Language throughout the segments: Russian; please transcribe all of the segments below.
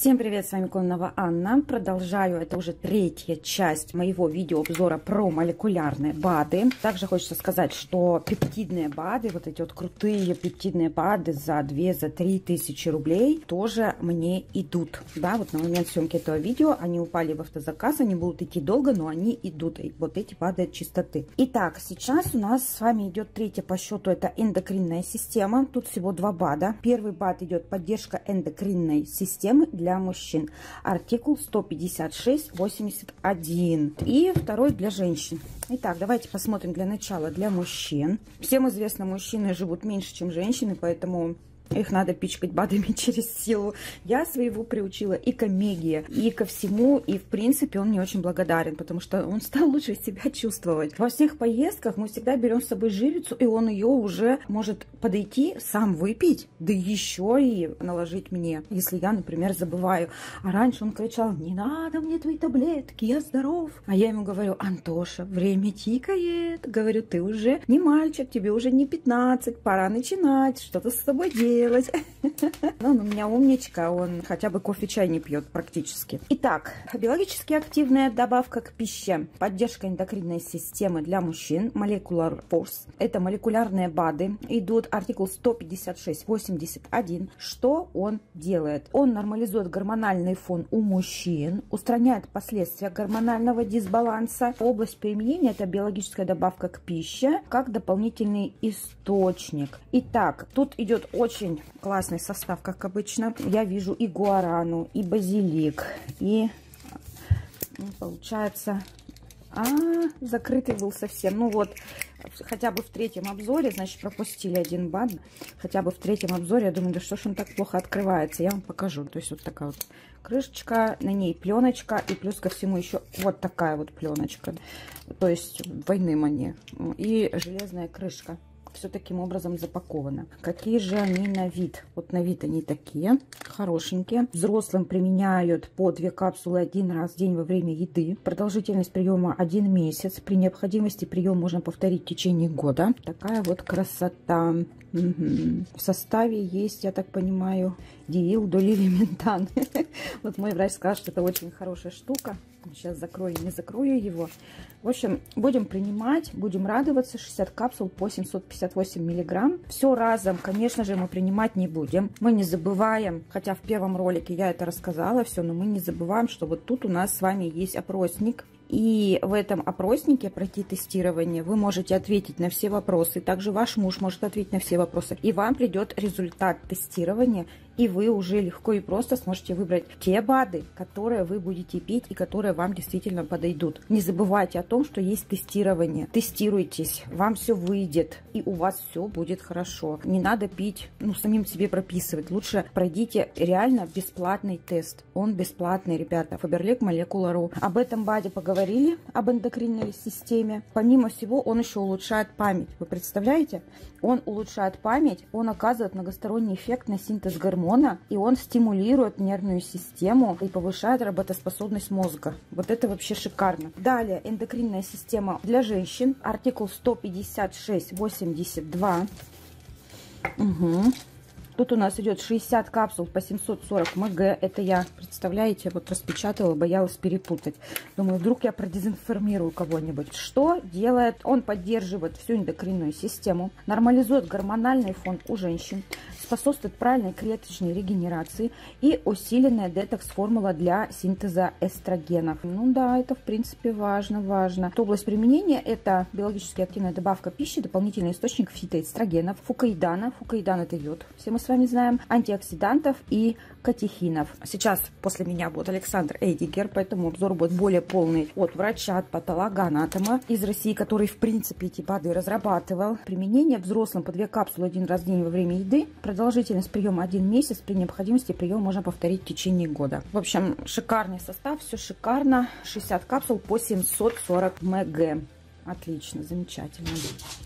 Всем привет, с вами Коннова Анна. Продолжаю, это уже третья часть моего видеообзора про молекулярные БАДы. Также хочется сказать, что пептидные БАДы, вот эти вот крутые пептидные БАДы за 2, за 3 тысячи рублей тоже мне идут. Да, вот на момент съемки этого видео они упали в автозаказ, они будут идти долго, но они идут. И вот эти БАДы от чистоты. Итак, сейчас у нас с вами идет третья по счету, это эндокринная система. Тут всего два БАДа. Первый БАД идет поддержка эндокринной системы для для мужчин. Артикул 156-81. И второй для женщин. Итак, давайте посмотрим для начала для мужчин. Всем известно, мужчины живут меньше, чем женщины, поэтому их надо пичкать БАДами через силу. Я своего приучила и к омеге, и ко всему. И, в принципе, он мне очень благодарен, потому что он стал лучше себя чувствовать. Во всех поездках мы всегда берем с собой живицу, и он ее уже может подойти, сам выпить, да еще и наложить мне, если я, например, забываю. А раньше он кричал, не надо мне твои таблетки, я здоров. А я ему говорю, Антоша, время тикает. Говорю, ты уже не мальчик, тебе уже не 15, пора начинать, что-то с тобой делать делать. Ну, он у меня умничка, он хотя бы кофе-чай не пьет практически. Итак, биологически активная добавка к пище. Поддержка эндокринной системы для мужчин. Molecular Force. Это молекулярные БАДы. Идут артикул 156-81. Что он делает? Он нормализует гормональный фон у мужчин, устраняет последствия гормонального дисбаланса. Область применения это биологическая добавка к пище, как дополнительный источник. Итак, тут идет очень очень классный состав, как обычно. Я вижу и гуарану, и базилик, и ну, получается... А, закрытый был совсем. Ну вот, хотя бы в третьем обзоре, значит, пропустили один бан. Хотя бы в третьем обзоре, я думаю, да что ж он так плохо открывается. Я вам покажу. То есть вот такая вот крышечка, на ней пленочка. И плюс ко всему еще вот такая вот пленочка. То есть двойным они. И железная крышка все таким образом запаковано. Какие же они на вид? Вот на вид они такие, хорошенькие. Взрослым применяют по 2 капсулы один раз в день во время еды. Продолжительность приема 1 месяц. При необходимости прием можно повторить в течение года. Такая вот красота. Угу. В составе есть, я так понимаю, диил, долилиментан. вот мой врач сказал, что это очень хорошая штука. Сейчас закрою, не закрою его. В общем, будем принимать, будем радоваться. 60 капсул по 758 миллиграмм. Все разом, конечно же, мы принимать не будем. Мы не забываем, хотя в первом ролике я это рассказала все, но мы не забываем, что вот тут у нас с вами есть опросник и в этом опроснике пройти тестирование вы можете ответить на все вопросы. Также ваш муж может ответить на все вопросы. И вам придет результат тестирования и вы уже легко и просто сможете выбрать те БАДы, которые вы будете пить и которые вам действительно подойдут. Не забывайте о том, что есть тестирование. Тестируйтесь, вам все выйдет, и у вас все будет хорошо. Не надо пить, ну, самим себе прописывать. Лучше пройдите реально бесплатный тест. Он бесплатный, ребята. Фаберлик Молекула.ру. Об этом БАДе поговорили, об эндокринной системе. Помимо всего, он еще улучшает память. Вы представляете? Он улучшает память, он оказывает многосторонний эффект на синтез гормона, и он стимулирует нервную систему и повышает работоспособность мозга. Вот это вообще шикарно. Далее, эндокринная система для женщин. Артикул 156-82. Угу. Тут у нас идет 60 капсул по 740 мг. Это я, представляете, вот распечатала, боялась перепутать. Думаю, вдруг я продезинформирую кого-нибудь. Что делает? Он поддерживает всю эндокринную систему, нормализует гормональный фон у женщин, способствует правильной клеточной регенерации и усиленная детокс-формула для синтеза эстрогенов. Ну да, это в принципе важно, важно. Область применения это биологически активная добавка пищи, дополнительный источник фитоэстрогенов, фукаидана. Фукаидан это йод, все мы с вами знаем, антиоксидантов и катехинов. Сейчас после меня будет Александр Эдигер, поэтому обзор будет более полный от врача, от патологоанатома из России, который в принципе эти БАДы разрабатывал. Применение взрослым по две капсулы один раз в день во время еды. Продолжительность приема один месяц. При необходимости прием можно повторить в течение года. В общем, шикарный состав, все шикарно. 60 капсул по 740 мг. Отлично, замечательно.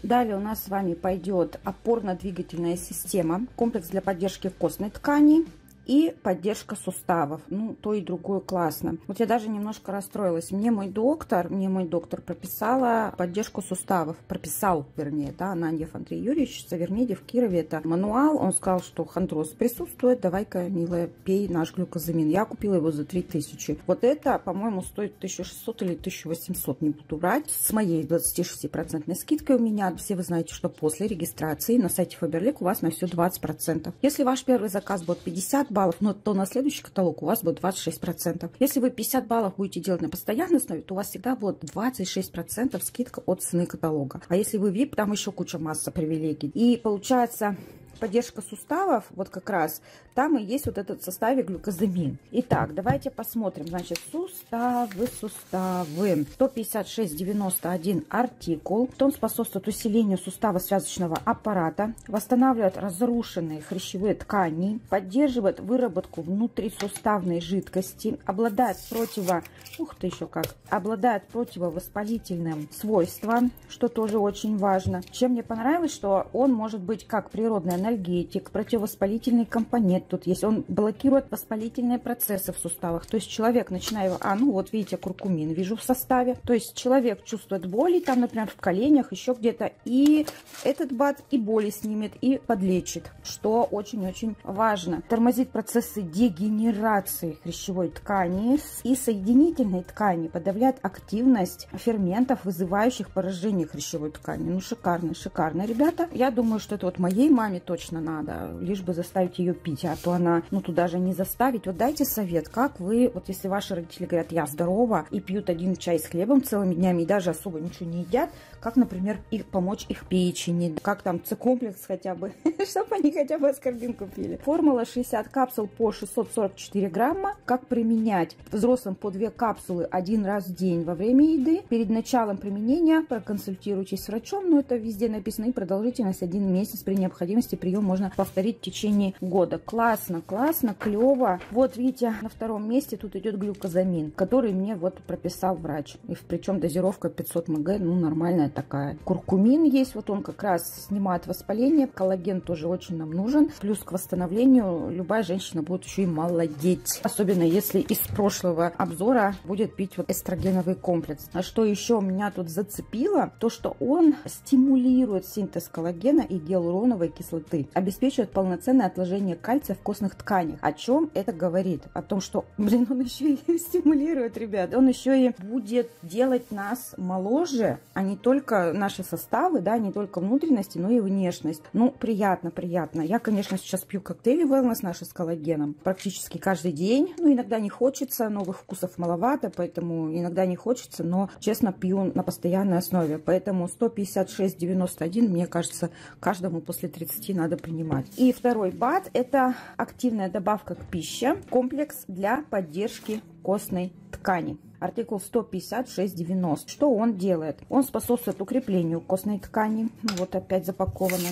Далее у нас с вами пойдет опорно-двигательная система, комплекс для поддержки костной ткани и поддержка суставов. Ну, то и другое классно. Вот я даже немножко расстроилась. Мне мой доктор, мне мой доктор прописала поддержку суставов. Прописал, вернее, да, Ананьев Андрей Юрьевич, Савермеди в Кирове. Это мануал. Он сказал, что хондроз присутствует. Давай-ка, милая, пей наш глюкозамин. Я купила его за 3000. Вот это, по-моему, стоит 1600 или 1800, не буду брать. С моей 26% скидкой у меня. Все вы знаете, что после регистрации на сайте Faberlic у вас на все 20%. Если ваш первый заказ будет 50 баллов, но то на следующий каталог у вас будет 26%. Если вы 50 баллов будете делать на постоянной основе, то у вас всегда будет 26% скидка от цены каталога. А если вы VIP, там еще куча масса привилегий. И получается поддержка суставов, вот как раз, там и есть вот этот в составе глюкозамин. Итак, давайте посмотрим. Значит, суставы, суставы. 156,91 артикул. Он способствует усилению сустава связочного аппарата, восстанавливает разрушенные хрящевые ткани, поддерживает выработку внутрисуставной жидкости, обладает противо... Ух ты, еще как! Обладает противовоспалительным свойством, что тоже очень важно. Чем мне понравилось, что он может быть как природный анальгетик, противовоспалительный компонент тут есть. Он блокирует воспалительные процессы в суставах. То есть человек, начиная... А, ну вот видите, куркумин вижу в составе. То есть человек чувствует боли, там, например, в коленях, еще где-то. И этот бат и боли снимет, и подлечит, что очень-очень важно. Тормозит процессы дегенерации хрящевой ткани и соединительной ткани, подавляет активность ферментов, вызывающих поражение хрящевой ткани. Ну, шикарно, шикарно, ребята. Я думаю, что это вот моей маме точно надо, лишь бы заставить ее пить, а то она, ну, туда же не заставить. Вот дайте совет, как вы, вот если ваши родители говорят, я здорова, и пьют один чай с хлебом целыми днями, и даже особо ничего не едят, как, например, их помочь их печени, как там С-комплекс хотя бы, чтобы они хотя бы аскорбин купили. Формула 60 капсул по 644 грамма. Как применять взрослым по 2 капсулы один раз в день во время еды. Перед началом применения проконсультируйтесь с врачом, но это везде написано, и продолжительность один месяц. При необходимости прием можно повторить в течение года. Классно, классно, клево. Вот видите, на втором месте тут идет глюкозамин, который мне вот прописал врач. И причем дозировка 500 мг, ну нормальная такая. Куркумин есть, вот он как раз снимает воспаление. Коллаген тоже очень нам нужен. Плюс к восстановлению любая женщина будет еще и молодеть. Особенно если из прошлого обзора будет пить вот эстрогеновый комплекс. А что еще меня тут зацепило, то что он стимулирует синтез коллагена и гиалуроновой кислоты. Обеспечивает полноценное отложение кальция в костных тканях. О чем это говорит? О том, что, блин, он еще и стимулирует, ребят. Он еще и будет делать нас моложе, а не только только наши составы, да, не только внутренности, но и внешность. Ну, приятно, приятно. Я, конечно, сейчас пью коктейли wellness наши с коллагеном практически каждый день. Ну, иногда не хочется, новых вкусов маловато, поэтому иногда не хочется, но, честно, пью на постоянной основе. Поэтому 156,91, мне кажется, каждому после 30 надо принимать. И второй бат – это активная добавка к пище, комплекс для поддержки костной ткани артикул 156.90. Что он делает? Он способствует укреплению костной ткани. Вот опять запаковано.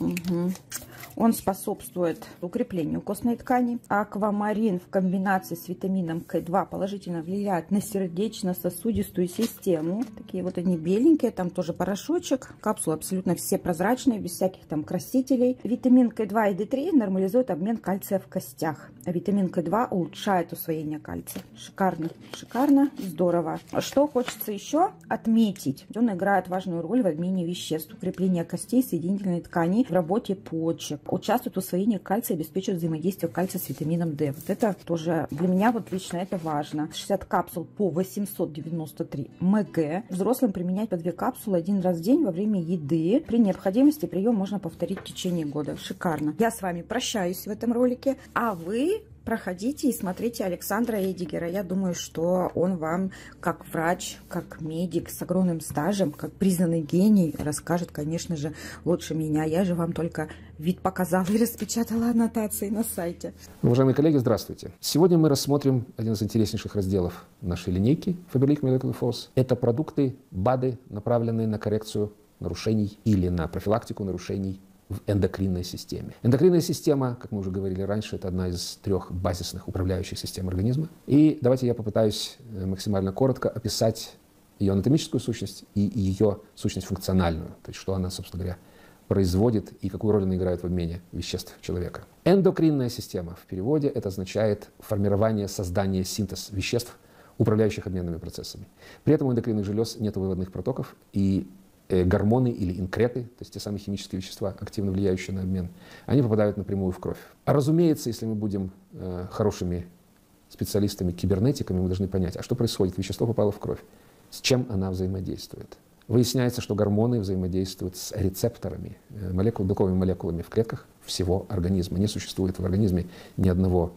Угу. Он способствует укреплению костной ткани. Аквамарин в комбинации с витамином К2 положительно влияет на сердечно-сосудистую систему. Такие вот они беленькие, там тоже порошочек. Капсулы абсолютно все прозрачные, без всяких там красителей. Витамин К2 и D3 нормализуют обмен кальция в костях. А витамин К2 улучшает усвоение кальция. Шикарно, шикарно, здорово. Что хочется еще отметить? Он играет важную роль в обмене веществ, укреплении костей, соединительной ткани, в работе почек участвует в усвоении кальция обеспечивает взаимодействие кальция с витамином D. Вот это тоже для меня вот лично это важно. 60 капсул по 893 мг. Взрослым применять по 2 капсулы один раз в день во время еды. При необходимости прием можно повторить в течение года. Шикарно. Я с вами прощаюсь в этом ролике. А вы проходите и смотрите Александра Эдигера. Я думаю, что он вам, как врач, как медик с огромным стажем, как признанный гений, расскажет, конечно же, лучше меня. Я же вам только вид показала и распечатала аннотации на сайте. Уважаемые коллеги, здравствуйте. Сегодня мы рассмотрим один из интереснейших разделов нашей линейки Faberlic Medical Force. Это продукты, БАДы, направленные на коррекцию нарушений или на профилактику нарушений в эндокринной системе. Эндокринная система, как мы уже говорили раньше, это одна из трех базисных управляющих систем организма. И давайте я попытаюсь э, максимально коротко описать ее анатомическую сущность и ее сущность функциональную, то есть что она, собственно говоря, производит и какую роль она играет в обмене веществ человека. Эндокринная система в переводе это означает формирование, создание, синтез веществ, управляющих обменными процессами. При этом у эндокринных желез нет выводных протоков, и гормоны или инкреты, то есть те самые химические вещества, активно влияющие на обмен, они попадают напрямую в кровь. А разумеется, если мы будем э, хорошими специалистами, кибернетиками, мы должны понять, а что происходит? Вещество попало в кровь. С чем она взаимодействует? Выясняется, что гормоны взаимодействуют с рецепторами, э, молекул, белковыми молекулами в клетках всего организма. Не существует в организме ни одного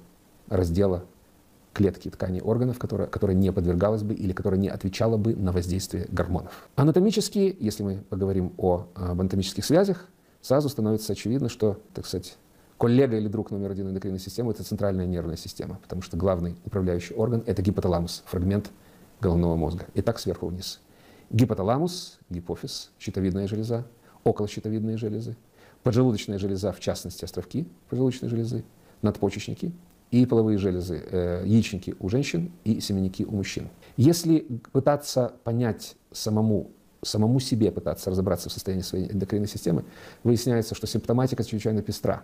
раздела клетки, тканей, органов, которая, которая не подвергалась бы или которая не отвечала бы на воздействие гормонов. Анатомически, если мы поговорим о, об анатомических связях, сразу становится очевидно, что, так сказать, коллега или друг номер один эндокринной системы – это центральная нервная система, потому что главный управляющий орган – это гипоталамус, фрагмент головного мозга. И так сверху вниз. Гипоталамус, гипофиз, щитовидная железа, околощитовидные железы, поджелудочная железа, в частности островки поджелудочной железы, надпочечники и половые железы, э, яичники у женщин и семенники у мужчин. Если пытаться понять самому самому себе пытаться разобраться в состоянии своей эндокринной системы, выясняется, что симптоматика чрезвычайно пестра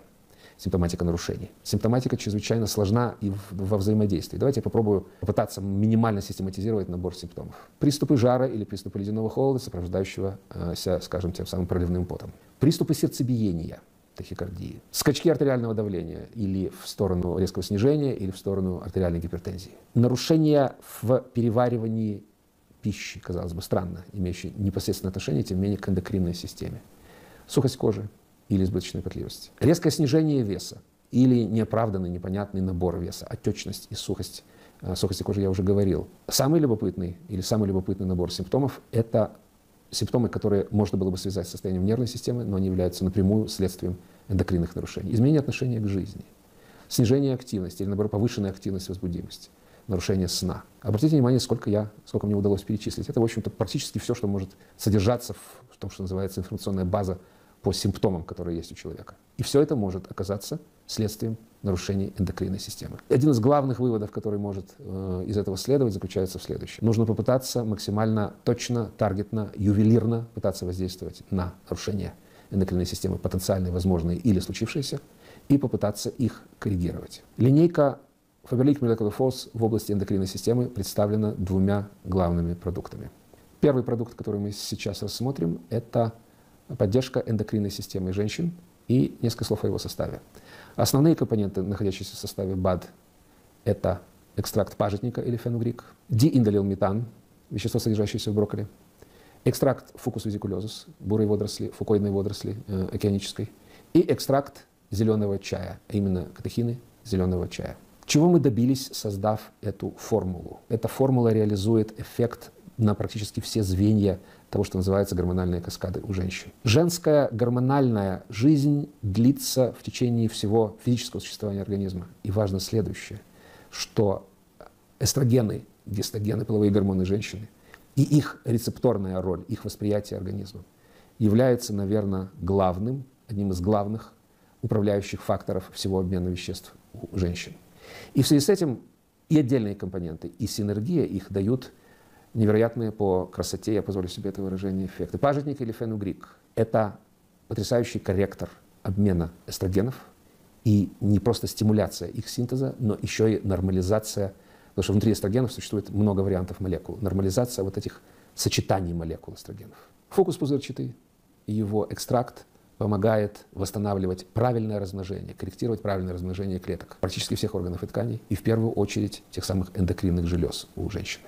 симптоматика нарушений. Симптоматика чрезвычайно сложна и во взаимодействии. Давайте я попробую попытаться минимально систематизировать набор симптомов. Приступы жара или приступы ледяного холода, сопровождающегося, скажем, тем самым проливным потом. Приступы сердцебиения, тахикардии. Скачки артериального давления или в сторону резкого снижения, или в сторону артериальной гипертензии. Нарушения в переваривании пищи, казалось бы, странно, имеющие непосредственное отношение, тем не менее, к эндокринной системе. Сухость кожи, или избыточной потливости. Резкое снижение веса или неоправданный, непонятный набор веса, отечность и сухость, э, сухости кожи я уже говорил. Самый любопытный или самый любопытный набор симптомов – это симптомы, которые можно было бы связать с состоянием нервной системы, но они являются напрямую следствием эндокринных нарушений. Изменение отношения к жизни, снижение активности или, наоборот, повышенная активность возбудимости, нарушение сна. Обратите внимание, сколько, я, сколько мне удалось перечислить. Это, в общем-то, практически все, что может содержаться в том, что называется информационная база по симптомам, которые есть у человека. И все это может оказаться следствием нарушений эндокринной системы. Один из главных выводов, который может э, из этого следовать, заключается в следующем. Нужно попытаться максимально точно, таргетно, ювелирно пытаться воздействовать на нарушение эндокринной системы, потенциальные, возможные или случившиеся, и попытаться их коррегировать. Линейка Faberlic Molecular Force в области эндокринной системы представлена двумя главными продуктами. Первый продукт, который мы сейчас рассмотрим, это поддержка эндокринной системы женщин и несколько слов о его составе. Основные компоненты, находящиеся в составе БАД, это экстракт пажитника или фенугрик, дииндолилметан, вещество, содержащееся в брокколи, экстракт фукус визикулезус, бурой водоросли, фукоидной водоросли э, океанической, и экстракт зеленого чая, а именно катехины зеленого чая. Чего мы добились, создав эту формулу? Эта формула реализует эффект на практически все звенья того, что называется гормональные каскады у женщин. Женская гормональная жизнь длится в течение всего физического существования организма. И важно следующее, что эстрогены, гистогены, половые гормоны женщины и их рецепторная роль, их восприятие организма является, наверное, главным, одним из главных управляющих факторов всего обмена веществ у женщин. И в связи с этим и отдельные компоненты, и синергия их дают невероятные по красоте, я позволю себе это выражение, эффекты. Пажитник или фенугрик – это потрясающий корректор обмена эстрогенов и не просто стимуляция их синтеза, но еще и нормализация, потому что внутри эстрогенов существует много вариантов молекул, нормализация вот этих сочетаний молекул эстрогенов. Фокус пузырчатый, его экстракт помогает восстанавливать правильное размножение, корректировать правильное размножение клеток практически всех органов и тканей, и в первую очередь тех самых эндокринных желез у женщины.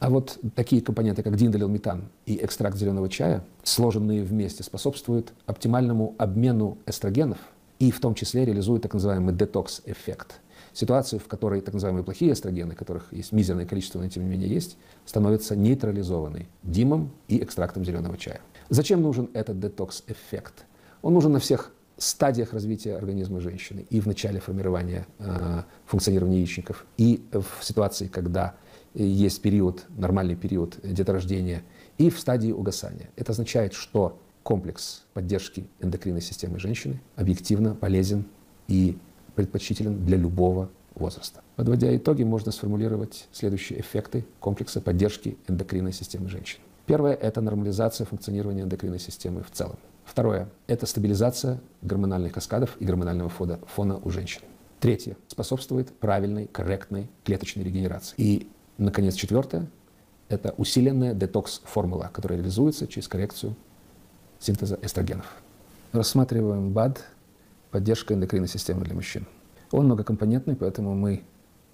А вот такие компоненты, как диндолилметан и экстракт зеленого чая, сложенные вместе, способствуют оптимальному обмену эстрогенов и в том числе реализуют так называемый детокс-эффект. Ситуацию, в которой так называемые плохие эстрогены, которых есть мизерное количество, но тем не менее есть, становятся нейтрализованы димом и экстрактом зеленого чая. Зачем нужен этот детокс-эффект? Он нужен на всех стадиях развития организма женщины. И в начале формирования э, функционирования яичников, и в ситуации, когда есть период, нормальный период деторождения, и в стадии угасания. Это означает, что комплекс поддержки эндокринной системы женщины объективно полезен и предпочтителен для любого возраста. Подводя итоги, можно сформулировать следующие эффекты комплекса поддержки эндокринной системы женщин. Первое – это нормализация функционирования эндокринной системы в целом. Второе – это стабилизация гормональных каскадов и гормонального фона, фона у женщин. Третье – способствует правильной, корректной клеточной регенерации. И, наконец, четвертое – это усиленная детокс-формула, которая реализуется через коррекцию синтеза эстрогенов. Рассматриваем БАД – поддержка эндокринной системы для мужчин. Он многокомпонентный, поэтому мы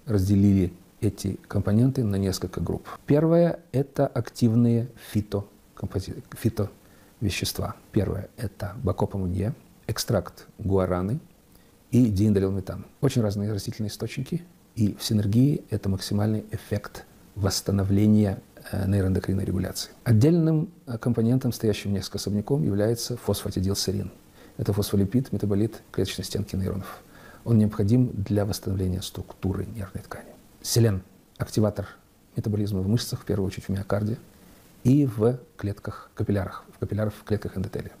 разделили эти компоненты на несколько групп. Первое – это активные фито, фито вещества. Первое – это бакопамунье, экстракт гуараны и дииндолилметан. Очень разные растительные источники, и в синергии это максимальный эффект восстановления э, нейроэндокринной регуляции. Отдельным э, компонентом, стоящим несколько особняком, является фосфатидилсерин. Это фосфолипид, метаболит клеточной стенки нейронов. Он необходим для восстановления структуры нервной ткани. Селен – активатор метаболизма в мышцах, в первую очередь в миокарде, и в клетках капиллярах, в капиллярах в клетках эндотелия.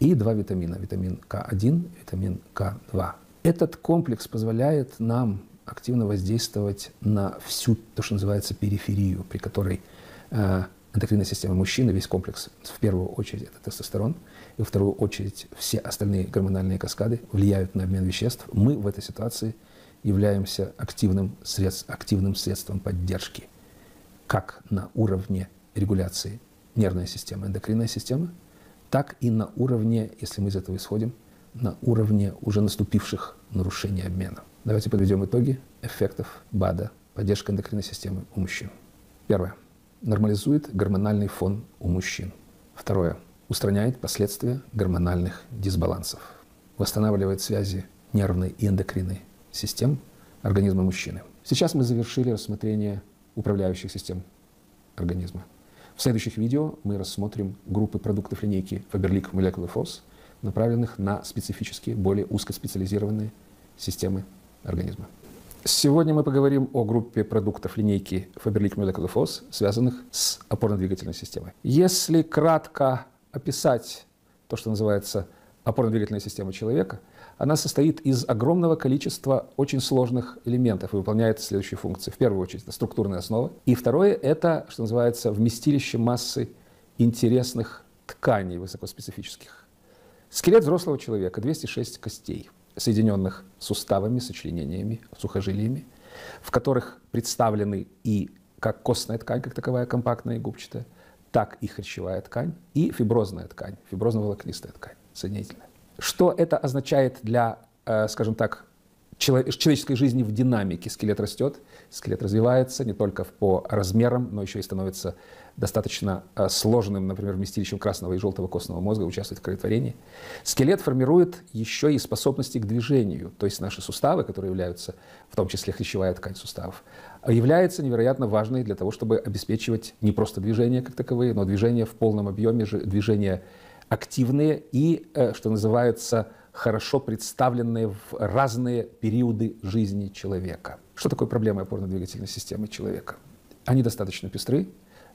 И два витамина – витамин К1, витамин К2. Этот комплекс позволяет нам активно воздействовать на всю то, что называется периферию, при которой э, эндокринная система мужчины, весь комплекс, в первую очередь это тестостерон, и во вторую очередь все остальные гормональные каскады влияют на обмен веществ. Мы в этой ситуации являемся активным, средств, активным средством поддержки как на уровне регуляции нервной системы, эндокринной системы, так и на уровне, если мы из этого исходим, на уровне уже наступивших нарушений обмена. Давайте подведем итоги эффектов БАДа, поддержка эндокринной системы у мужчин. Первое. Нормализует гормональный фон у мужчин. Второе. Устраняет последствия гормональных дисбалансов. Восстанавливает связи нервной и эндокринной систем организма мужчины. Сейчас мы завершили рассмотрение управляющих систем организма. В следующих видео мы рассмотрим группы продуктов линейки Faberlic Molecular Force, направленных на специфические, более узкоспециализированные системы организма. Сегодня мы поговорим о группе продуктов линейки Faberlic Molecular связанных с опорно-двигательной системой. Если кратко описать то, что называется опорно-двигательная система человека – она состоит из огромного количества очень сложных элементов и выполняет следующие функции. В первую очередь, это структурная основа. И второе, это, что называется, вместилище массы интересных тканей высокоспецифических. Скелет взрослого человека, 206 костей, соединенных суставами, сочленениями, сухожилиями, в которых представлены и как костная ткань, как таковая компактная и губчатая, так и хрящевая ткань, и фиброзная ткань, фиброзно-волокнистая ткань, соединительная. Что это означает для, э, скажем так, человеческой жизни в динамике? Скелет растет, скелет развивается не только по размерам, но еще и становится достаточно э, сложным, например, вместилищем красного и желтого костного мозга, участвует в кроветворении. Скелет формирует еще и способности к движению, то есть наши суставы, которые являются, в том числе хрящевая ткань суставов, является невероятно важной для того, чтобы обеспечивать не просто движение как таковые, но движение в полном объеме, движение активные и, э, что называется, хорошо представленные в разные периоды жизни человека. Что такое проблема опорно-двигательной системы человека? Они достаточно пестры,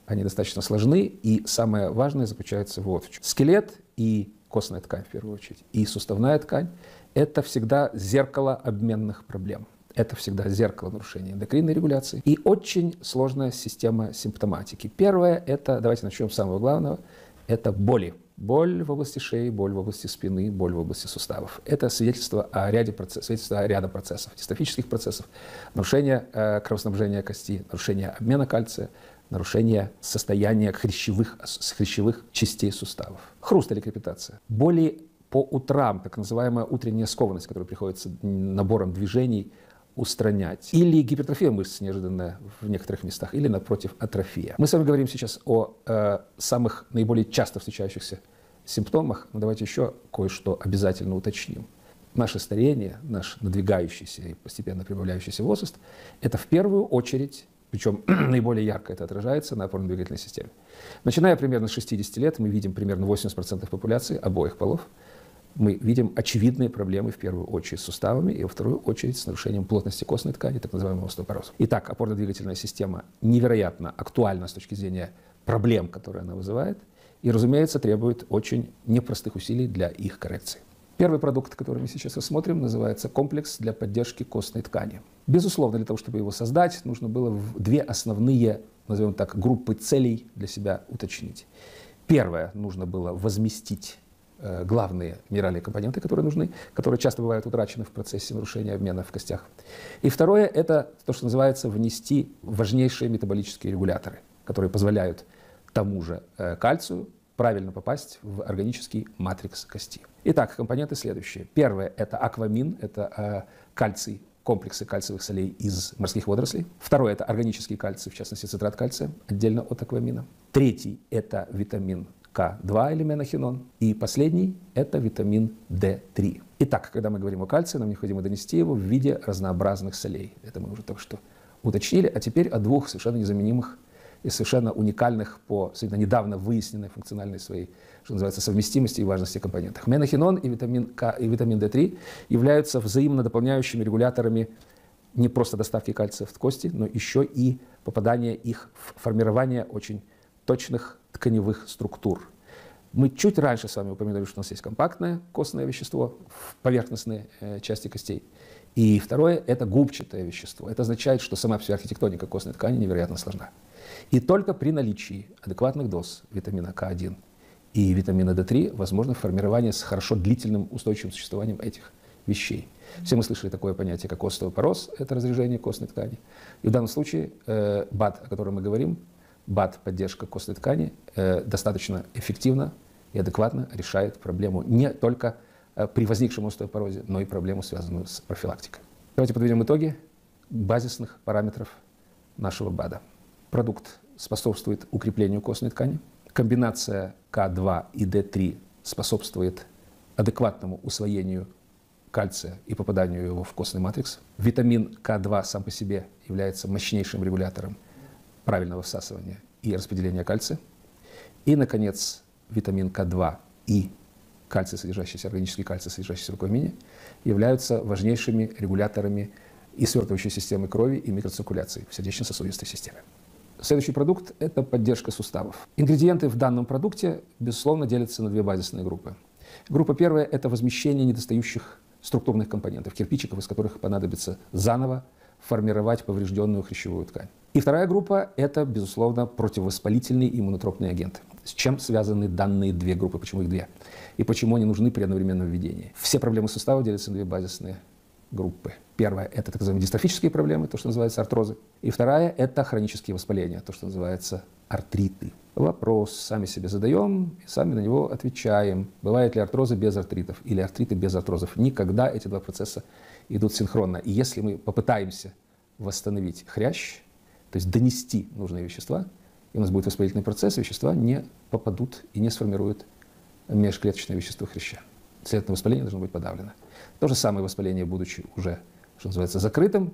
они достаточно сложны, и самое важное заключается вот в чем. Скелет и костная ткань, в первую очередь, и суставная ткань – это всегда зеркало обменных проблем. Это всегда зеркало нарушения эндокринной регуляции и очень сложная система симптоматики. Первое – это, давайте начнем с самого главного, это боли. Боль в области шеи, боль в области спины, боль в области суставов. Это свидетельство о ряде, процесс, свидетельство о ряде процессов, дистрофических процессов, нарушение э, кровоснабжения кости, нарушение обмена кальция, нарушение состояния хрящевых, хрящевых частей суставов. Хруст или крепитация. Боли по утрам, так называемая утренняя скованность, которая приходится набором движений устранять. Или гипертрофия мышц неожиданная в некоторых местах, или, напротив, атрофия. Мы с вами говорим сейчас о э, самых наиболее часто встречающихся симптомах, но давайте еще кое-что обязательно уточним. Наше старение, наш надвигающийся и постепенно прибавляющийся возраст – это в первую очередь причем наиболее ярко это отражается на опорно-двигательной системе. Начиная примерно с 60 лет, мы видим примерно 80% популяции обоих полов – мы видим очевидные проблемы в первую очередь с суставами и во вторую очередь с нарушением плотности костной ткани, так называемого остеопороза. Итак, опорно-двигательная система невероятно актуальна с точки зрения проблем, которые она вызывает, и, разумеется, требует очень непростых усилий для их коррекции. Первый продукт, который мы сейчас рассмотрим, называется комплекс для поддержки костной ткани. Безусловно, для того, чтобы его создать, нужно было две основные, назовем так, группы целей для себя уточнить. Первое, нужно было возместить главные минеральные компоненты, которые нужны, которые часто бывают утрачены в процессе нарушения обмена в костях. И второе – это то, что называется внести важнейшие метаболические регуляторы, которые позволяют тому же э, кальцию правильно попасть в органический матрикс кости. Итак, компоненты следующие. Первое – это аквамин, это э, кальций, комплексы кальциевых солей из морских водорослей. Второе – это органический кальций, в частности цитрат кальция, отдельно от аквамина. Третий – это витамин К2 или менохинон. И последний – это витамин D3. Итак, когда мы говорим о кальции, нам необходимо донести его в виде разнообразных солей. Это мы уже только что уточнили. А теперь о двух совершенно незаменимых и совершенно уникальных по совершенно недавно выясненной функциональной своей, что называется, совместимости и важности компонентах. Менохинон и витамин К и витамин D3 являются взаимно дополняющими регуляторами не просто доставки кальция в кости, но еще и попадания их в формирование очень точных тканевых структур. Мы чуть раньше с вами упомянули, что у нас есть компактное костное вещество в поверхностной э, части костей. И второе – это губчатое вещество. Это означает, что сама вся архитектоника костной ткани невероятно сложна. И только при наличии адекватных доз витамина К1 и витамина D3 возможно формирование с хорошо длительным устойчивым существованием этих вещей. Все мы слышали такое понятие, как остеопороз, это разрежение костной ткани. И в данном случае э, БАД, о котором мы говорим, БАД, поддержка костной ткани, э, достаточно эффективно и адекватно решает проблему не только э, при возникшем остеопорозе, но и проблему, связанную с профилактикой. Давайте подведем итоги базисных параметров нашего БАДа. Продукт способствует укреплению костной ткани. Комбинация К2 и D3 способствует адекватному усвоению кальция и попаданию его в костный матрикс. Витамин К2 сам по себе является мощнейшим регулятором правильного всасывания и распределения кальция. И, наконец, витамин К2 и кальций, содержащийся, органический кальций, содержащийся в рукомине, являются важнейшими регуляторами и свертывающей системы крови и микроциркуляции в сердечно-сосудистой системе. Следующий продукт – это поддержка суставов. Ингредиенты в данном продукте, безусловно, делятся на две базисные группы. Группа первая – это возмещение недостающих структурных компонентов, кирпичиков, из которых понадобится заново формировать поврежденную хрящевую ткань. И вторая группа – это, безусловно, противовоспалительные иммунотропные агенты. С чем связаны данные две группы, почему их две? И почему они нужны при одновременном введении? Все проблемы сустава делятся на две базисные группы. Первая – это так называемые дистрофические проблемы, то, что называется артрозы. И вторая – это хронические воспаления, то, что называется артриты. Вопрос сами себе задаем и сами на него отвечаем. Бывают ли артрозы без артритов или артриты без артрозов? Никогда эти два процесса идут синхронно. И если мы попытаемся восстановить хрящ, то есть донести нужные вещества, и у нас будет воспалительный процесс, вещества не попадут и не сформируют межклеточное вещество хряща. Следовательно, воспаление должно быть подавлено. То же самое воспаление, будучи уже, что называется, закрытым,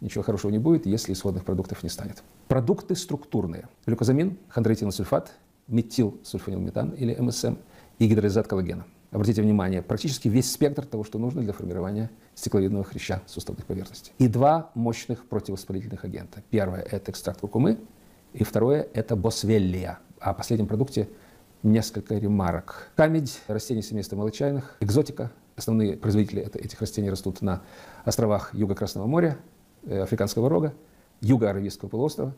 ничего хорошего не будет, если исходных продуктов не станет. Продукты структурные. Глюкозамин, хондроитиносульфат, метилсульфанилметан или МСМ и гидролизат коллагена. Обратите внимание, практически весь спектр того, что нужно для формирования стекловидного хряща суставных поверхностей. И два мощных противовоспалительных агента. Первое – это экстракт куркумы, и второе – это босвеллия. О последнем продукте несколько ремарок. Камедь, растение семейства молочайных, экзотика. Основные производители этих растений растут на островах Юга Красного моря, э, Африканского рога, Юга Аравийского полуострова.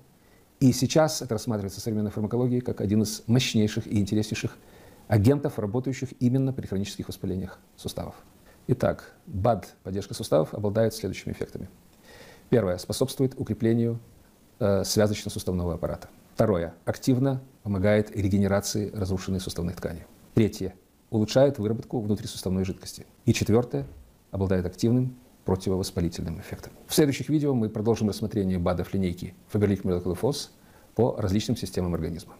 И сейчас это рассматривается современной фармакологии как один из мощнейших и интереснейших агентов, работающих именно при хронических воспалениях суставов. Итак, БАД, поддержка суставов, обладает следующими эффектами. Первое, способствует укреплению э, связочно-суставного аппарата. Второе, активно помогает регенерации разрушенной суставной ткани. Третье, улучшает выработку внутрисуставной жидкости. И четвертое, обладает активным противовоспалительным эффектом. В следующих видео мы продолжим рассмотрение БАДов линейки Faberlic Miracle Foss по различным системам организма.